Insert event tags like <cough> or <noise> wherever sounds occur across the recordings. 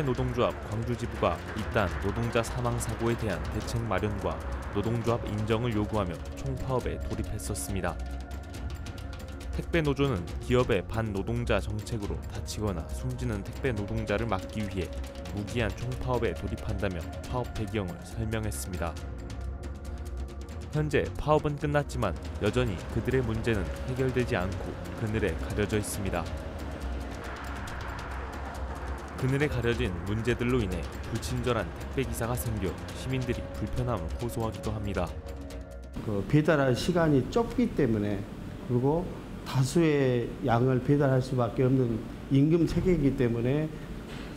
전국 택배노동조합 광주지부가 이딴 노동자 사망 사고에 대한 대책 마련과 노동조합 인정을 요구하며 총파업에 돌입했었습니다. 택배 노조는 기업의 반노동자 정책으로 다치거나 숨지는 택배 노동자를 막기 위해 무기한 총파업에 돌입한다며 파업 배경을 설명했습니다. 현재 파업은 끝났지만 여전히 그들의 문제는 해결되지 않고 그늘에 가려져 있습니다. 그늘에 가려진 문제들로 인해 불친절한 택배 기사가 생겨 시민들이 불편함을 호소하기도 합니다. 그 배달할 시간이 좁기 때문에 그리고 다수의 양을 배달할 수밖에 없는 임금 체계이기 때문에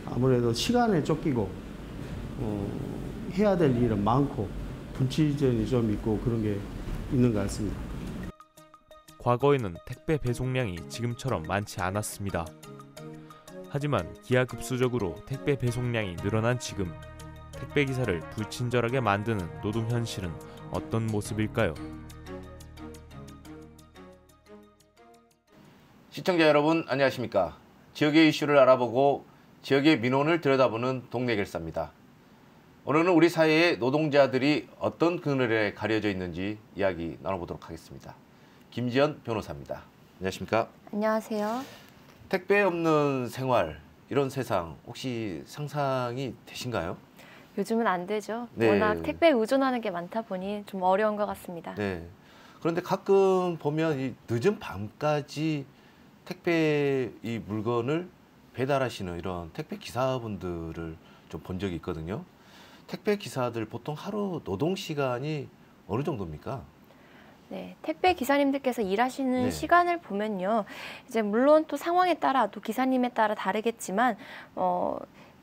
아무래도 시간에 쫓기고 어, 해야 될 일은 많고 불치전이 좀 있고 그런 게 있는 것 같습니다. 과거에는 택배 배송량이 지금처럼 많지 않았습니다. 하지만 기하급수적으로 택배 배송량이 늘어난 지금 택배 기사를 불친절하게 만드는 노동 현실은 어떤 모습일까요? 시청자 여러분 안녕하십니까? 지역의 이슈를 알아보고 지역의 민원을 들여다보는 동네 결사입니다. 오늘은 우리 사회의 노동자들이 어떤 그늘에 가려져 있는지 이야기 나눠보도록 하겠습니다. 김지연 변호사입니다. 안녕하십니까? 안녕하세요. 택배 없는 생활 이런 세상 혹시 상상이 되신가요? 요즘은 안 되죠. 네. 워낙 택배 의존하는 게 많다 보니 좀 어려운 것 같습니다. 네. 그런데 가끔 보면 이 늦은 밤까지 택배 이 물건을 배달하시는 이런 택배 기사분들을 좀 본 적이 있거든요. 택배 기사들 보통 하루 노동 시간이 어느 정도입니까? 네, 택배 기사님들께서 일하시는 네. 시간을 보면요. 이제 물론 또 상황에 따라 또 기사님에 따라 다르겠지만 어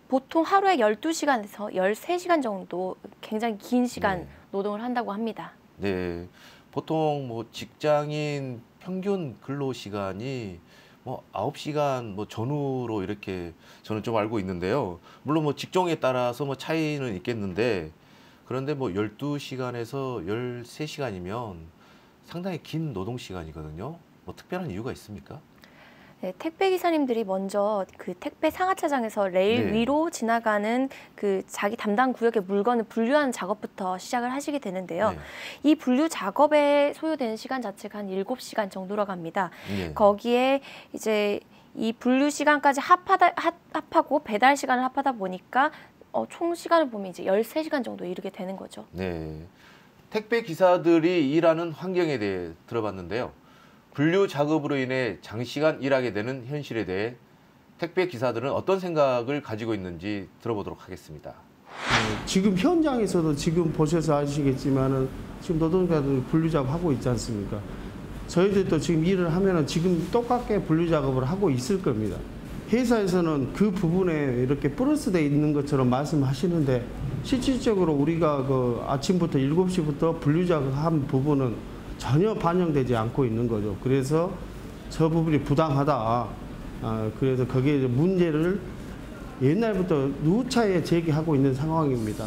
보통 하루에 12시간에서 13시간 정도 굉장히 긴 시간 네. 노동을 한다고 합니다. 네. 보통 뭐 직장인 평균 근로 시간이 뭐 9시간 뭐 전후로 이렇게 저는 좀 알고 있는데요. 물론 뭐 직종에 따라서 뭐 차이는 있겠는데 그런데 뭐 12시간에서 13시간이면 상당히 긴 노동 시간이거든요. 뭐 특별한 이유가 있습니까? 네, 택배 기사님들이 먼저 그 택배 상하차장에서 레일 네. 위로 지나가는 그 자기 담당 구역의 물건을 분류하는 작업부터 시작을 하시게 되는데요. 네. 이 분류 작업에 소요되는 시간 자체가 한 7시간 정도라고 합니다. 네. 거기에 이제 이 분류 시간까지 합하다, 합, 합하고 배달 시간을 합하다 보니까 어, 총 시간을 보면 이제 13시간 정도 이르게 되는 거죠. 네. 택배 기사들이 일하는 환경에 대해 들어봤는데요. 분류 작업으로 인해 장시간 일하게 되는 현실에 대해 택배 기사들은 어떤 생각을 가지고 있는지 들어보도록 하겠습니다. 어, 지금 현장에서도 지금 보셔서 아시겠지만은 지금 노동자들 분류 작업 하고 있지 않습니까? 저희들도 지금 일을 하면은 지금 똑같게 분류 작업을 하고 있을 겁니다. 회사에서는 그 부분에 이렇게 플러스돼 있는 것처럼 말씀하시는데 실질적으로 우리가 그 아침부터 7시부터 분류 작업한 부분은 전혀 반영되지 않고 있는 거죠. 그래서 저 부분이 부당하다. 아, 그래서 거기에 문제를 옛날부터 누차에 제기하고 있는 상황입니다.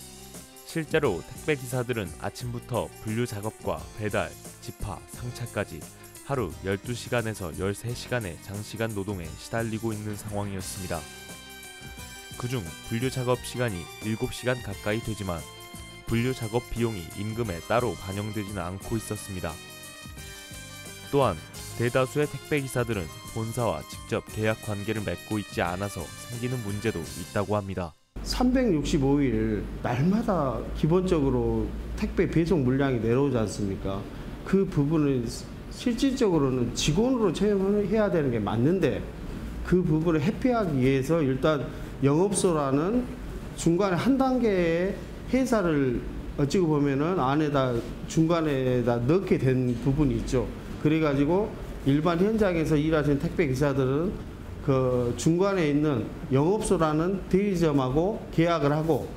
실제로 택배 기사들은 아침부터 분류 작업과 배달, 집하, 상차까지 하루 12시간에서 13시간의 장시간 노동에 시달리고 있는 상황이었습니다. 그중 분류 작업 시간이 7시간 가까이 되지만 분류 작업 비용이 임금에 따로 반영되지는 않고 있었습니다. 또한 대다수의 택배 기사들은 본사와 직접 계약 관계를 맺고 있지 않아서 생기는 문제도 있다고 합니다. 365일 날마다 기본적으로 택배 배송 물량이 내려오지 않습니까? 그 부분을 실질적으로는 직원으로 채용해야 되는 게 맞는데 그 부분을 회피하기 위해서 일단 영업소라는 중간에 한 단계의 회사를 어찌고 보면은 안에다 중간에다 넣게 된 부분이 있죠. 그래가지고 일반 현장에서 일하시는 택배 기사들은 그 중간에 있는 영업소라는 대리점하고 계약을 하고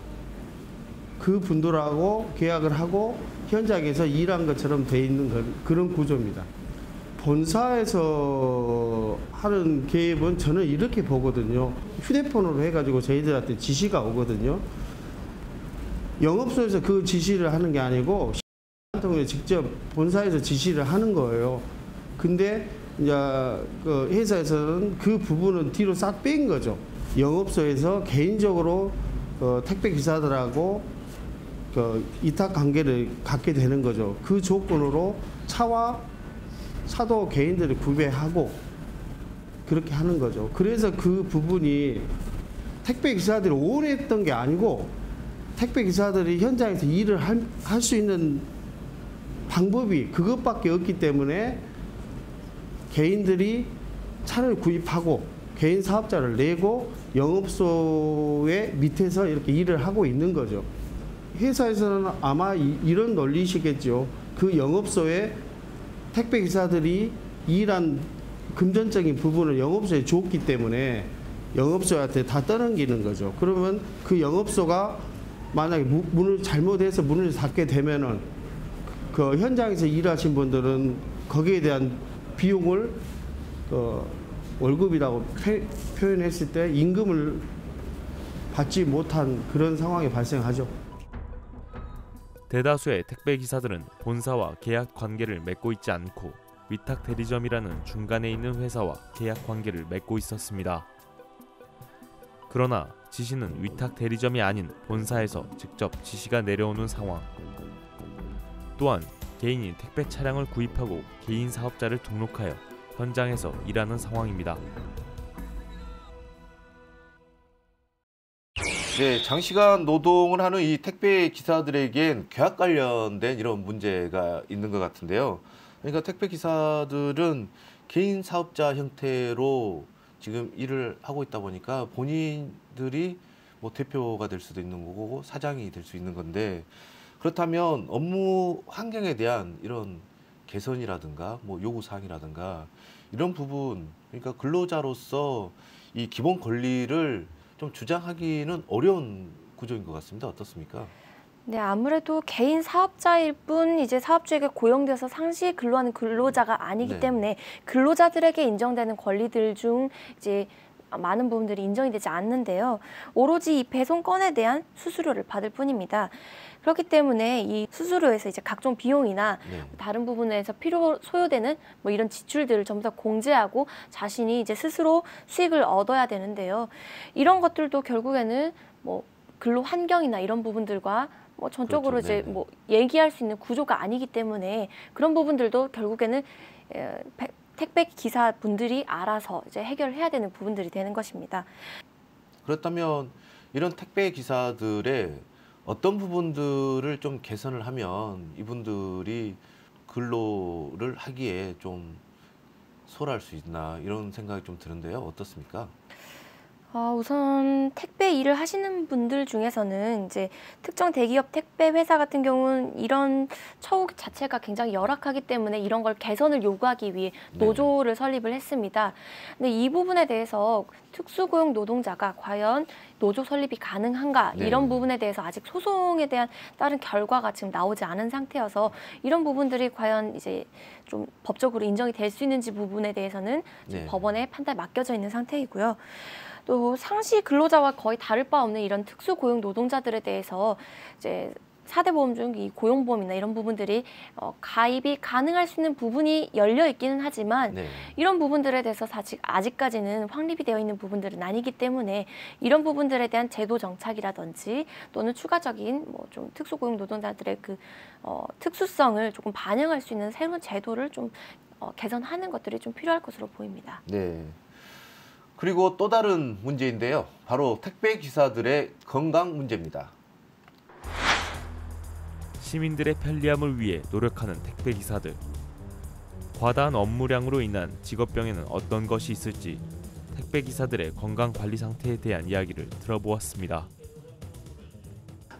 그 분들하고 계약을 하고 현장에서 일한 것처럼 돼 있는 그- 그런 구조입니다. 본사에서 하는 개입은 저는 이렇게 보거든요. 휴대폰으로 해가지고 저희들한테 지시가 오거든요. 영업소에서 그 지시를 하는 게 아니고 통해 직접 본사에서 지시를 하는 거예요. 근데 이제 그 회사에서는 그 부분은 뒤로 싹 뺀 거죠. 영업소에서 개인적으로 어, 택배 기사들하고 그 이탁 관계를 갖게 되는 거죠. 그 조건으로 차와 차도 개인들이 구매하고 그렇게 하는 거죠. 그래서 그 부분이 택배 기사들이 원했던 게 아니고 택배 기사들이 현장에서 일을 할 수 있는 방법이 그것밖에 없기 때문에 개인들이 차를 구입하고 개인 사업자를 내고 영업소의 밑에서 이렇게 일을 하고 있는 거죠. 회사에서는 아마 이, 이런 논리시겠죠. 그 영업소에 택배 기사들이 일한 금전적인 부분을 영업소에 줬기 때문에 영업소한테 다 떠넘기는 거죠. 그러면 그 영업소가 만약에 무- 문을 잘못해서 문을 닫게 되면은 그 현장에서 일하신 분들은 거기에 대한 비용을 그 월급이라고 표- 표현했을 때 임금을 받지 못한 그런 상황이 발생하죠. 대다수의 택배 기사들은 본사와 계약 관계를 맺고 있지 않고 위탁 대리점이라는 중간에 있는 회사와 계약 관계를 맺고 있었습니다. 그러나 지시는 위탁 대리점이 아닌 본사에서 직접 지시가 내려오는 상황. 또한 개인이 택배 차량을 구입하고 개인 사업자를 등록하여 현장에서 일하는 상황입니다. 네, 장시간 노동을 하는 이 택배 기사들에겐 계약 관련된 이런 문제가 있는 것 같은데요. 그러니까 택배 기사들은 개인 사업자 형태로 지금 일을 하고 있다 보니까 본인들이 뭐 대표가 될 수도 있는 거고 사장이 될 수 있는 건데 그렇다면 업무 환경에 대한 이런 개선이라든가 뭐 요구 사항이라든가 이런 부분 그러니까 근로자로서 이 기본 권리를 좀 주장하기는 어려운 구조인 것 같습니다. 어떻습니까? 네, 아무래도 개인 사업자일 뿐 이제 사업주에게 고용돼서 상시 근로하는 근로자가 아니기 네. 때문에 근로자들에게 인정되는 권리들 중 이제 많은 부분들이 인정이 되지 않는데요. 오로지 이 배송건에 대한 수수료를 받을 뿐입니다. 그렇기 때문에 이 수수료에서 이제 각종 비용이나 네. 다른 부분에서 필요 소요되는 뭐 이런 지출들을 전부 다 공제하고 자신이 이제 스스로 수익을 얻어야 되는데요. 이런 것들도 결국에는 뭐 근로 환경이나 이런 부분들과 뭐 전적으로 그렇죠. 이제 네네. 뭐 얘기할 수 있는 구조가 아니기 때문에 그런 부분들도 결국에는 택배 기사 분들이 알아서 이제 해결해야 되는 부분들이 되는 것입니다. 그렇다면 이런 택배 기사들의 어떤 부분들을 좀 개선을 하면 이분들이 근로를 하기에 좀 소홀할 수 있나 이런 생각이 좀 드는데요. 어떻습니까? 어, 우선 택배 일을 하시는 분들 중에서는 이제 특정 대기업 택 배 회사 같은 경우는 이런 처우 자체가 굉장히 열악하기 때문에 이런 걸 개선을 요구하기 위해 네. 노조를 설립을 했습니다. 근데 이 부분에 대해서 특수고용 노동자가 과연 노조 설립이 가능한가 네. 이런 부분에 대해서 아직 소송에 대한 다른 결과가 지금 나오지 않은 상태여서 이런 부분들이 과연 이제 좀 법적으로 인정이 될 수 있는지 부분에 대해서는 네. 법원에 판단에 맡겨져 있는 상태이고요. 또 상시 근로자와 거의 다를 바 없는 이런 특수 고용 노동자들에 대해서 이제 사대 보험 중 이 고용보험이나 이런 부분들이 어, 가입이 가능할 수 있는 부분이 열려 있기는 하지만 네. 이런 부분들에 대해서 사실 아직까지는 확립이 되어 있는 부분들은 아니기 때문에 이런 부분들에 대한 제도 정착이라든지 또는 추가적인 뭐 좀 특수고용 노동자들의 그 어, 특수성을 조금 반영할 수 있는 새로운 제도를 좀 어, 개선하는 것들이 좀 필요할 것으로 보입니다. 네. 그리고 또 다른 문제인데요. 바로 택배 기사들의 건강 문제입니다. 시민들의 편리함을 위해 노력하는 택배 기사들. 과다한 업무량으로 인한 직업병에는 어떤 것이 있을지 택배 기사들의 건강 관리 상태에 대한 이야기를 들어보았습니다.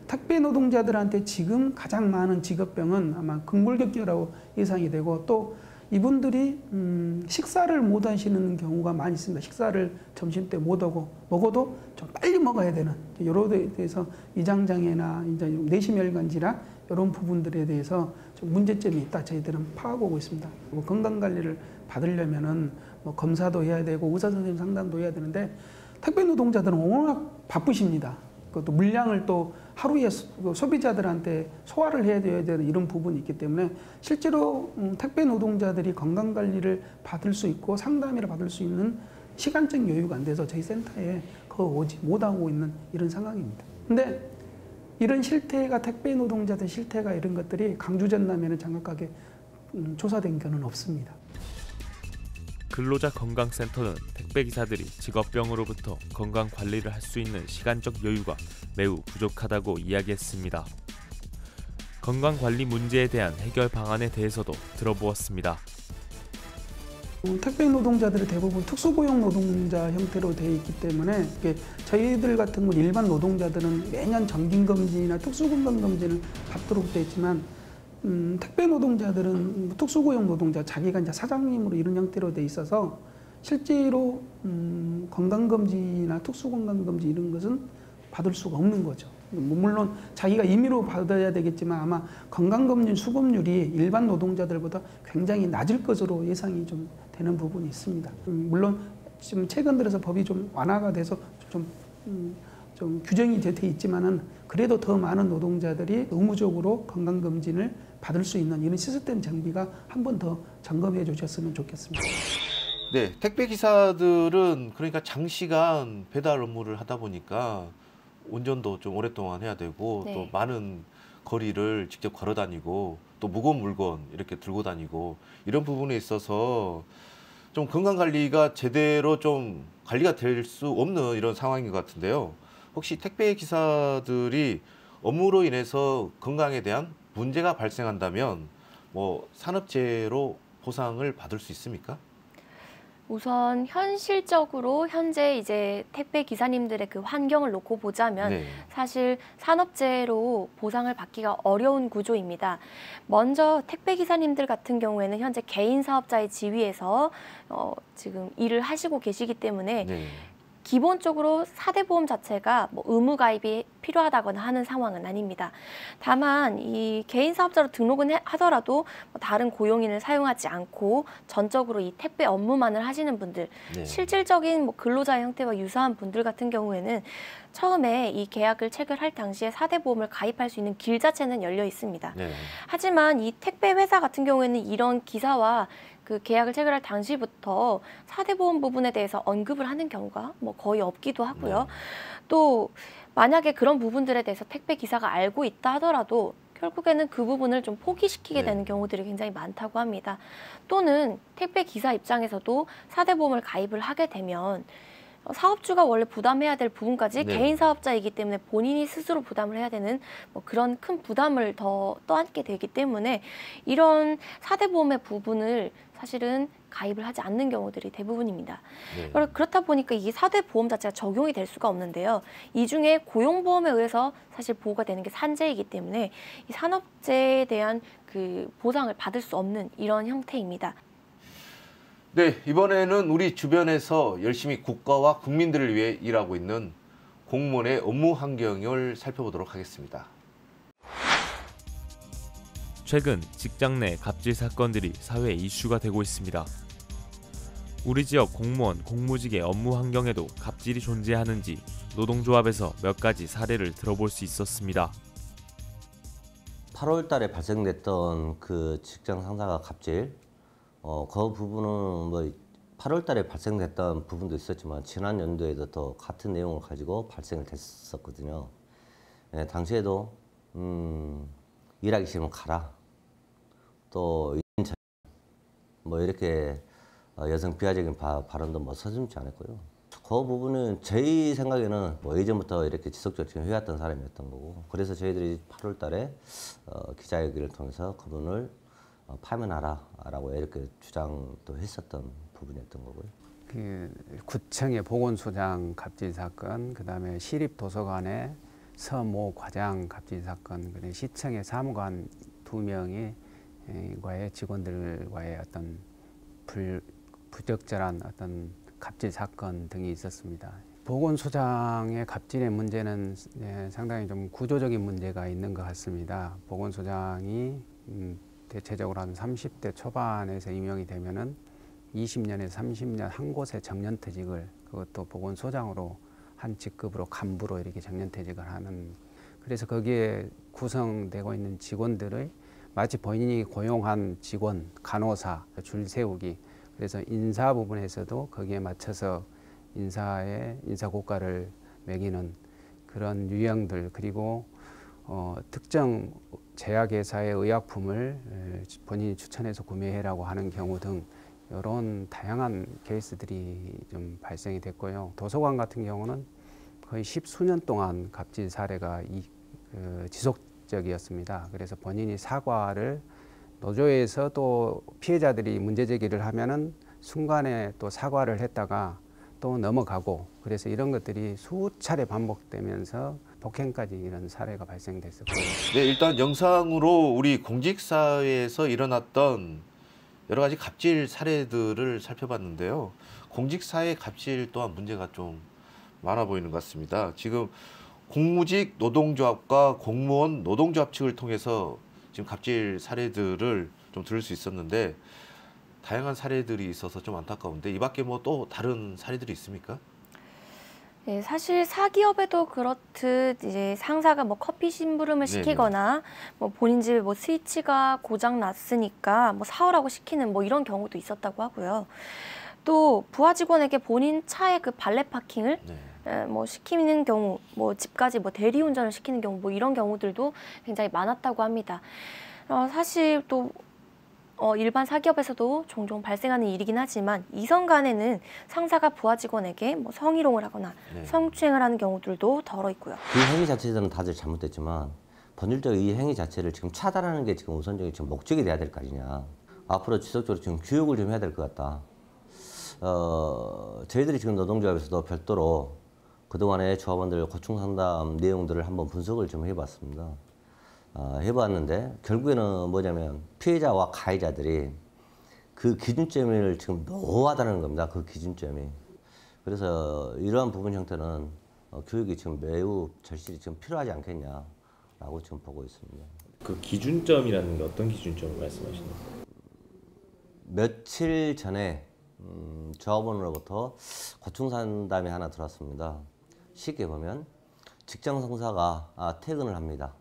택배 노동자들한테 지금 가장 많은 직업병은 아마 극물격계라고 예상이 되고 또 이분들이 음, 식사를 못 하시는 경우가 많이 있습니다. 식사를 점심 때 못 하고 먹어도 좀 빨리 먹어야 되는 여러 데 대해서 위장장애나 이제 내심혈관 질환 이런 부분들에 대해서 좀 문제점이 있다 저희들은 파악하고 있습니다. 그리고 건강 관리를 받으려면은 뭐 검사도 해야 되고 의사 선생님 상담도 해야 되는데 택배 노동자들은 워낙 바쁘십니다. 그것도 물량을 또 하루에 소- 그 소비자들한테 소화를 해야 되는 이런 부분이 있기 때문에 실제로 음, 택배 노동자들이 건강 관리를 받을 수 있고 상담을 받을 수 있는 시간적 여유가 안 돼서 저희 센터에 더 오지 못하고 있는 이런 상황입니다. 근데 이런 실태가 택배 노동자들 실태가 이런 것들이 강주 전남에는 정확하게 음, 조사된 경우는 없습니다. 근로자 건강센터는 택배 기사들이 직업병으로부터 건강 관리를 할 수 있는 시간적 여유가 매우 부족하다고 이야기했습니다. 건강 관리 문제에 대한 해결 방안에 대해서도 들어보았습니다. 어, 택배 노동자들이 대부분 특수고용 노동자 형태로 되어 있기 때문에 저희들 같은 건 일반 노동자들은 매년 정기검진이나 특수건강검진을 받도록 되어 있지만 음, 택배 노동자들은 특수고용 노동자 자기가 이제 사장님으로 이런 형태로 돼 있어서 실제로 음, 건강검진이나 특수건강검진 이런 것은 받을 수가 없는 거죠. 뭐 물론 자기가 임의로 받아야 되겠지만 아마 건강검진 수급률이 일반 노동자들보다 굉장히 낮을 것으로 예상이 좀 되는 부분이 있습니다. 음, 물론 지금 최근 들어서 법이 좀 완화가 돼서 좀, 음, 좀 규정이 돼 있지만은 그래도 더 많은 노동자들이 의무적으로 건강검진을 받을 수 있는 이런 시스템 정비가 한 번 더 점검해 주셨으면 좋겠습니다. 네, 택배 기사들은 그러니까 장시간 배달 업무를 하다 보니까 운전도 좀 오랫동안 해야 되고 네. 또 많은 거리를 직접 걸어 다니고 또 무거운 물건 이렇게 들고 다니고 이런 부분에 있어서 좀 건강 관리가 제대로 좀 관리가 될 수 없는 이런 상황인 것 같은데요. 혹시 택배 기사들이 업무로 인해서 건강에 대한 문제가 발생한다면 뭐 산업재해로 보상을 받을 수 있습니까? 우선 현실적으로 현재 이제 택배 기사님들의 그 환경을 놓고 보자면 네. 사실 산업재해로 보상을 받기가 어려운 구조입니다. 먼저 택배 기사님들 같은 경우에는 현재 개인 사업자의 지위에서 어, 지금 일을 하시고 계시기 때문에 네. 기본적으로 사대 보험 자체가 뭐 의무 가입이 필요하다거나 하는 상황은 아닙니다. 다만 이 개인 사업자로 등록은 해- 하더라도 뭐 다른 고용인을 사용하지 않고 전적으로 이 택배 업무만을 하시는 분들, 네. 실질적인 뭐 근로자 형태와 유사한 분들 같은 경우에는 처음에 이 계약을 체결할 당시에 사대 보험을 가입할 수 있는 길 자체는 열려 있습니다. 네. 하지만 이 택배 회사 같은 경우에는 이런 기사와 그 계약을 체결할 당시부터 사대보험 부분에 대해서 언급을 하는 경우가 뭐 거의 없기도 하고요. 네. 또 만약에 그런 부분들에 대해서 택배 기사가 알고 있다 하더라도 결국에는 그 부분을 좀 포기시키게 네. 되는 경우들이 굉장히 많다고 합니다. 또는 택배 기사 입장에서도 사대보험을 가입을 하게 되면 어, 사업주가 원래 부담해야 될 부분까지 네. 개인 사업자이기 때문에 본인이 스스로 부담을 해야 되는 뭐 그런 큰 부담을 더 떠안게 되기 때문에 이런 사대 보험의 부분을 사실은 가입을 하지 않는 경우들이 대부분입니다. 네. 그렇다 보니까 이 사대 보험 자체가 적용이 될 수가 없는데요. 이 중에 고용보험에 의해서 사실 보호가 되는 게 산재이기 때문에 이 산업재해에 대한 그 보상을 받을 수 없는 이런 형태입니다. 네, 이번에는 우리 주변에서 열심히 국가와 국민들을 위해 일하고 있는 공무원의 업무 환경을 살펴보도록 하겠습니다. 최근 직장 내 갑질 사건들이 사회 이슈가 되고 있습니다. 우리 지역 공무원 공무직의 업무 환경에도 갑질이 존재하는지 노동조합에서 몇 가지 사례를 들어볼 수 있었습니다. 8월 달에 발생됐던 그 직장 상사가 갑질, 어, 그 부분은 뭐 8월 달에 발생됐던 부분도 있었지만 지난 연도에도 더 같은 내용을 가지고 발생을 됐었거든요. 예, 당시에도 음, 일하기 싫으면 가라. 또 뭐 이렇게 어, 여성 비하적인 바, 발언도 뭐 서슴지 않았고요. 그 부분은 저희 생각에는 뭐 예전부터 이렇게 지속적으로 해왔던 사람이었던 거고 그래서 저희들이 8월 달에 어, 기자회견을 통해서 그분을 어, 파면하라라고 이렇게 주장도 했었던 부분이었던 거고요. 그 구청의 보건소장 갑질 사건, 그다음에 시립 도서관의 서모 과장 갑질 사건, 그리고 시청의 사무관 두 명이 에, 과의 직원들과의 어떤 불, 부적절한 어떤 갑질 사건 등이 있었습니다. 보건소장의 갑질의 문제는 예, 상당히 좀 구조적인 문제가 있는 것 같습니다. 보건소장이 음, 대체적으로 한 30대 초반에서 임용이 되면은 20년에서 30년 한 곳에 정년퇴직을 그것도 보건소장으로 한 직급으로 간부로 이렇게 정년퇴직을 하는 그래서 거기에 구성되고 있는 직원들의 마치 본인이 고용한 직원 간호사 줄 세우기 그래서 인사 부분에서도 거기에 맞춰서 인사에 인사 고가를 매기는 그런 유형들 그리고 어, 특정 제약회사의 의약품을 에, 본인이 추천해서 구매해라고 하는 경우 등 이런 다양한 케이스들이 좀 발생이 됐고요. 도서관 같은 경우는 거의 십수년 동안 갑질 사례가 이, 그, 지속 적이었습니다. 그래서 본인이 사과를 노조에서 또 피해자들이 문제 제기를 하면은 순간에 또 사과를 했다가 또 넘어가고 그래서 이런 것들이 수차례 반복되면서 폭행까지 이런 사례가 발생됐었고요. 네, 일단 영상으로 우리 공직사회에서 일어났던 여러 가지 갑질 사례들을 살펴봤는데요. 공직사회 갑질 또한 문제가 좀 많아 보이는 것 같습니다. 지금 공무직 노동조합과 공무원 노동조합 측을 통해서 지금 갑질 사례들을 좀 들을 수 있었는데 다양한 사례들이 있어서 좀 안타까운데 이 밖에 뭐 또 다른 사례들이 있습니까? 네, 사실 사기업에도 그렇듯 이제 상사가 뭐 커피 심부름을 네네. 시키거나 뭐 본인 집에 뭐 스위치가 고장 났으니까 뭐 사오라고 시키는 뭐 이런 경우도 있었다고 하고요. 또 부하 직원에게 본인 차에 그 발레 파킹을 네. 에, 뭐 시키는 경우, 뭐 집까지 뭐 대리 운전을 시키는 경우, 뭐 이런 경우들도 굉장히 많았다고 합니다. 어, 사실 또 어, 일반 사기업에서도 종종 발생하는 일이긴 하지만 이성 간에는 상사가 부하 직원에게 뭐 성희롱을 하거나 네. 성추행을 하는 경우들도 덜어 있고요. 이 행위 자체는 다들 잘못됐지만 본질적 이 행위 자체를 지금 차단하는 게 지금 우선적인 지금 목적이 돼야 될 거 아니냐. 앞으로 지속적으로 지금 교육을 좀 해야 될 것 같다. 어, 저희들이 지금 노동조합에서도 별도로 그동안의 조합원들 고충 상담 내용들을 한번 분석을 좀 해봤습니다. 어, 해봤는데 결국에는 뭐냐면 피해자와 가해자들이 그 기준점을 지금 노하다는 겁니다. 그 기준점이. 그래서 이러한 부분 형태는 어, 교육이 지금 매우 절실히 지금 필요하지 않겠냐라고 지금 보고 있습니다. 그 기준점이라는 게 어떤 기준점을 말씀하시는 거예요? 며칠 전에 음, 조합원으로부터 고충 상담이 하나 들어왔습니다. 쉽게 보면 직장 상사가 아, 퇴근을 합니다.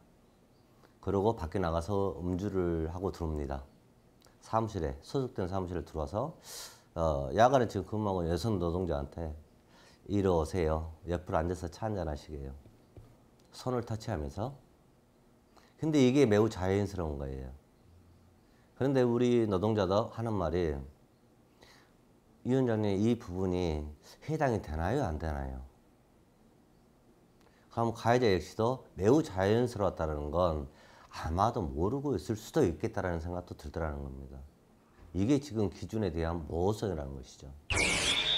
그리고 밖에 나가서 음주를 하고 들어옵니다. 사무실에 소속된 사무실에 들어와서 어, 야간에 지금 근무하고 여성 노동자한테 이리 오세요. 옆으로 앉아서 차 한잔 하시게요. 손을 터치하면서. 근데 이게 매우 자연스러운 거예요. 그런데 우리 노동자도 하는 말이 이 위원장님 이 부분이 해당이 되나요 안 되나요? 그럼 가해자 역시도 매우 자연스러웠다는 건 아마도 모르고 있을 수도 있겠다라는 생각도 들더라는 겁니다. 이게 지금 기준에 대한 모호성이라는 것이죠.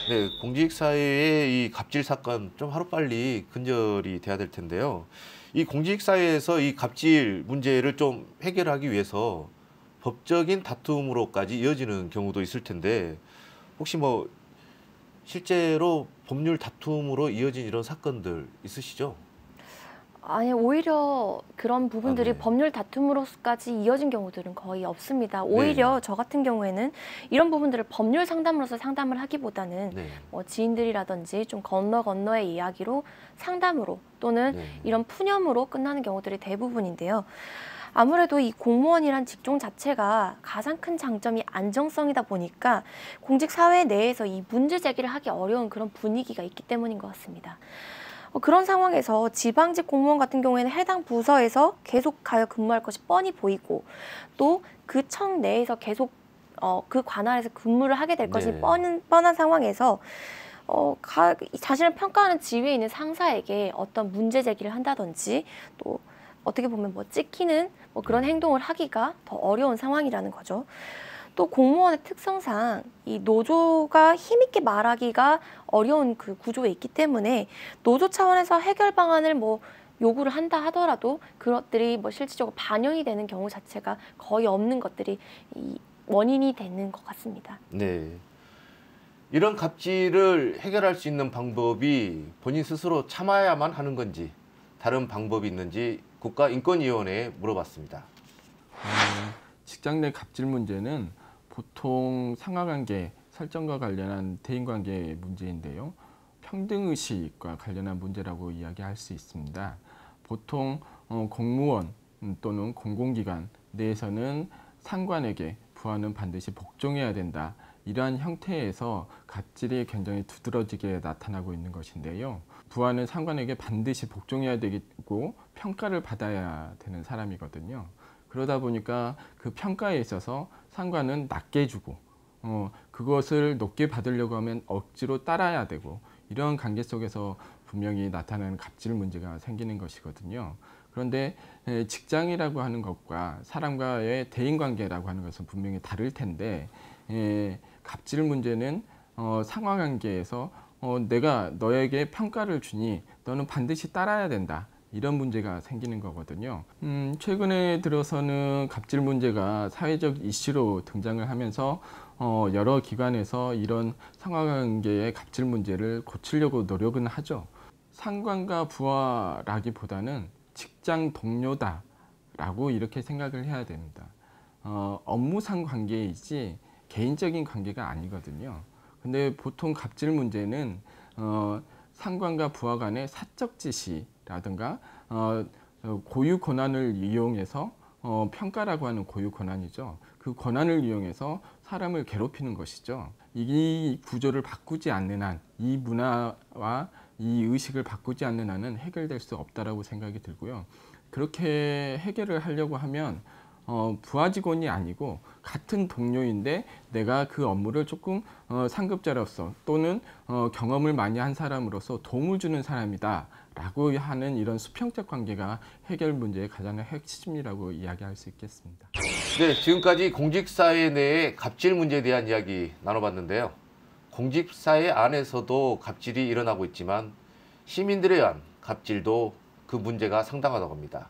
네, 공직 사회의 이 갑질 사건 좀 하루빨리 근절이 돼야 될 텐데요. 이 공직 사회에서 이 갑질 문제를 좀 해결하기 위해서 법적인 다툼으로까지 이어지는 경우도 있을 텐데 혹시 뭐 실제로 법률 다툼으로 이어진 이런 사건들 있으시죠? 아니 오히려 그런 부분들이 아, 네. 법률 다툼으로까지 이어진 경우들은 거의 없습니다. 오히려 네. 저 같은 경우에는 이런 부분들을 법률 상담으로서 상담을 하기보다는 네. 뭐 지인들이라든지 좀 건너 건너의 이야기로 상담으로 또는 네. 이런 푸념으로 끝나는 경우들이 대부분인데요. 아무래도 이 공무원이란 직종 자체가 가장 큰 장점이 안정성이다 보니까 공직 사회 내에서 이 문제 제기를 하기 어려운 그런 분위기가 있기 때문인 것 같습니다. 어, 그런 상황에서 지방직 공무원 같은 경우에는 해당 부서에서 계속 가여 근무할 것이 뻔히 보이고 또 그 청 내에서 계속 어, 그 관할에서 근무를 하게 될 것이 네. 뻔한, 뻔한 상황에서 어, 가, 자신을 평가하는 지위에 있는 상사에게 어떤 문제 제기를 한다든지 또 어떻게 보면 뭐 찍히는 뭐 그런 행동을 하기가 더 어려운 상황이라는 거죠. 또 공무원의 특성상 이 노조가 힘있게 말하기가 어려운 그 구조에 있기 때문에 노조 차원에서 해결 방안을 뭐 요구를 한다 하더라도 그것들이 뭐 실질적으로 반영이 되는 경우 자체가 거의 없는 것들이 이 원인이 되는 것 같습니다. 네. 이런 갑질을 해결할 수 있는 방법이 본인 스스로 참아야만 하는 건지 다른 방법이 있는지 국가인권위원회에 물어봤습니다. 어, 직장 내 갑질 문제는 보통 상하관계 설정과 관련한 대인관계 문제인데요. 평등의식과 관련한 문제라고 이야기할 수 있습니다. 보통 어, 공무원 또는 공공기관 내에서는 상관에게 부하는 반드시 복종해야 된다. 이러한 형태에서 갑질이 굉장히 두드러지게 나타나고 있는 것인데요. 부하는 상관에게 반드시 복종해야 되고 평가를 받아야 되는 사람이거든요. 그러다 보니까 그 평가에 있어서 상관은 낮게 주고 어, 그것을 높게 받으려고 하면 억지로 따라야 되고 이런 관계 속에서 분명히 나타나는 갑질 문제가 생기는 것이거든요. 그런데 에, 직장이라고 하는 것과 사람과의 대인 관계라고 하는 것은 분명히 다를 텐데 에, 갑질 문제는 어, 상하 관계에서 어, 내가 너에게 평가를 주니 너는 반드시 따라야 된다. 이런 문제가 생기는 거거든요. 음, 최근에 들어서는 갑질 문제가 사회적 이슈로 등장을 하면서 어, 여러 기관에서 이런 상하관계의 갑질 문제를 고치려고 노력은 하죠. 상관과 부하라기보다는 직장 동료다 라고 이렇게 생각을 해야 됩니다. 어, 업무상 관계이지 개인적인 관계가 아니거든요. 근데 보통 갑질 문제는 어, 상관과 부하 간의 사적 지시 라든가 어, 어, 고유 권한을 이용해서 어, 평가라고 하는 고유 권한이죠. 그 권한을 이용해서 사람을 괴롭히는 것이죠. 이 구조를 바꾸지 않는 한, 이 문화와 이 의식을 바꾸지 않는 한은 해결될 수 없다라고 생각이 들고요. 그렇게 해결을 하려고 하면 어, 부하 직원이 아니고 같은 동료인데 내가 그 업무를 조금 어, 상급자로서 또는 어, 경험을 많이 한 사람으로서 도움을 주는 사람이다 라고 하는 이런 수평적 관계가 해결 문제의 가장 핵심이라고 이야기할 수 있겠습니다. 네, 지금까지 공직사회 내의 갑질 문제에 대한 이야기 나눠봤는데요. 공직사회 안에서도 갑질이 일어나고 있지만 시민들에 의한 갑질도 그 문제가 상당하다고 합니다.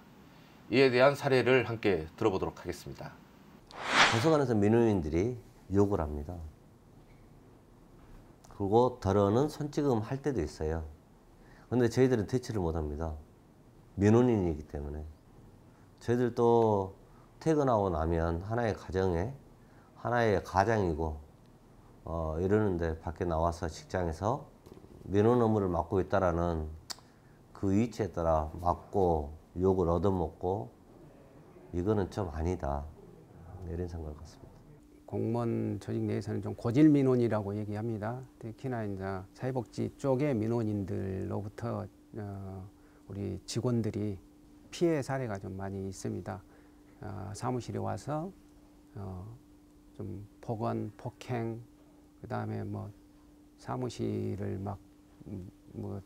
이에 대한 사례를 함께 들어보도록 하겠습니다. 도서관에서 민원인들이 욕을 합니다. 그리고 덜어는 손찌검 할 때도 있어요. 근데 저희들은 대처를 못 합니다. 민원인이기 때문에. 저희들도 퇴근하고 나면 하나의 가정에, 하나의 가장이고, 어, 이러는데 밖에 나와서 직장에서 민원 업무를 맡고 있다라는 그 위치에 따라 맞고 욕을 얻어먹고 이거는 좀 아니다. 이런 생각을 갖습니다. 공무원 조직 내에서는 좀 고질 민원이라고 얘기합니다. 특히나 이제 사회복지 쪽의 민원인들로부터 어, 우리 직원들이 피해 사례가 좀 많이 있습니다. 어, 사무실에 와서 어, 좀 폭언, 폭행, 그 다음에 뭐 사무실을 막뭐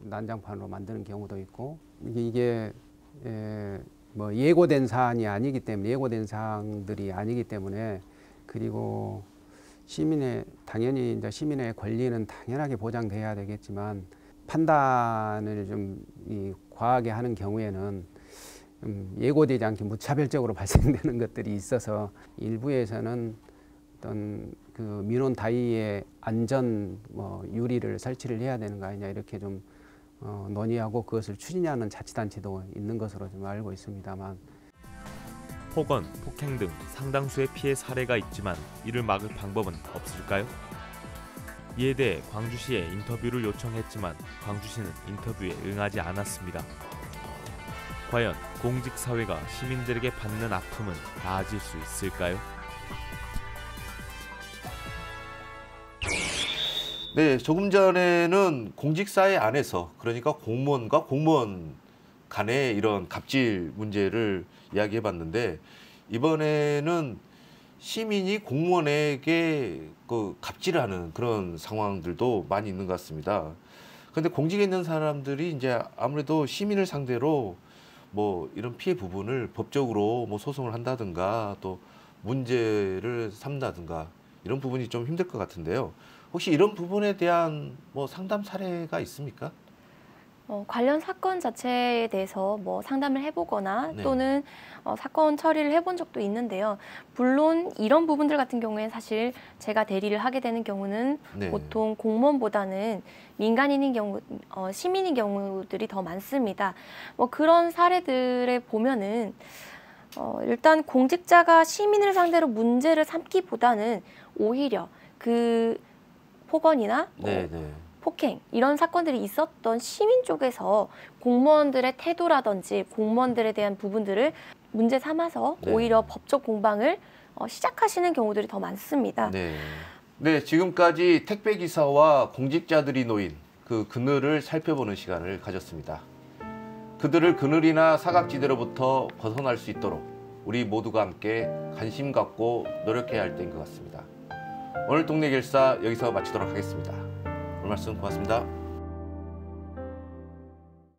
난장판으로 만드는 경우도 있고 이게, 이게 에, 뭐 예고된 사안이 아니기 때문에 예고된 사항들이 아니기 때문에 그리고 시민의 당연히 이제 시민의 권리는 당연하게 보장돼야 되겠지만 판단을 좀 이 과하게 하는 경우에는 음 예고되지 않게 무차별적으로 <laughs> 발생되는 것들이 있어서 일부에서는 어떤 그 민원 다이의 안전 뭐 유리를 설치를 해야 되는 거 아니냐 이렇게 좀 어, 논의하고 그것을 추진하는 자치단체도 있는 것으로 좀 알고 있습니다만 폭언, 폭행 등 상당수의 피해 사례가 있지만 이를 막을 방법은 없을까요? 이에 대해 광주시에 인터뷰를 요청했지만 광주시는 인터뷰에 응하지 않았습니다. 과연 공직 사회가 시민들에게 받는 아픔은 나아질 수 있을까요? 네, 조금 전에는 공직사회 안에서 그러니까 공무원과 공무원 간의 이런 갑질 문제를 이야기해 봤는데 이번에는 시민이 공무원에게 그 갑질을 하는 그런 상황들도 많이 있는 것 같습니다. 그런데 공직에 있는 사람들이 이제 아무래도 시민을 상대로 뭐 이런 피해 부분을 법적으로 뭐 소송을 한다든가 또 문제를 삼다든가 이런 부분이 좀 힘들 것 같은데요. 혹시 이런 부분에 대한 뭐 상담 사례가 있습니까? 어, 관련 사건 자체에 대해서 뭐 상담을 해보거나 네. 또는 어, 사건 처리를 해본 적도 있는데요. 물론 이런 부분들 같은 경우에 사실 제가 대리를 하게 되는 경우는 네. 보통 공무원보다는 민간인인 경우, 어, 시민인 경우들이 더 많습니다. 뭐 그런 사례들에 보면은 어, 일단 공직자가 시민을 상대로 문제를 삼기보다는 오히려 그 폭언이나 뭐 네, 네. 폭행 이런 사건들이 있었던 시민 쪽에서 공무원들의 태도라든지 공무원들에 대한 부분들을 문제 삼아서 네. 오히려 법적 공방을 어, 시작하시는 경우들이 더 많습니다. 네. 네, 지금까지 택배 기사와 공직자들이 놓인 그 그늘을 살펴보는 시간을 가졌습니다. 그들을 그늘이나 사각지대로부터 벗어날 수 있도록 우리 모두가 함께 관심 갖고 노력해야 할 때인 것 같습니다. 오늘 동네 길사 여기서 마치도록 하겠습니다. 오늘 말씀 고맙습니다.